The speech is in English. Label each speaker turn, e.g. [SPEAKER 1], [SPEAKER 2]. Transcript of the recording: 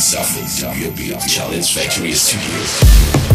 [SPEAKER 1] Safo WB Challenge Factory Studios.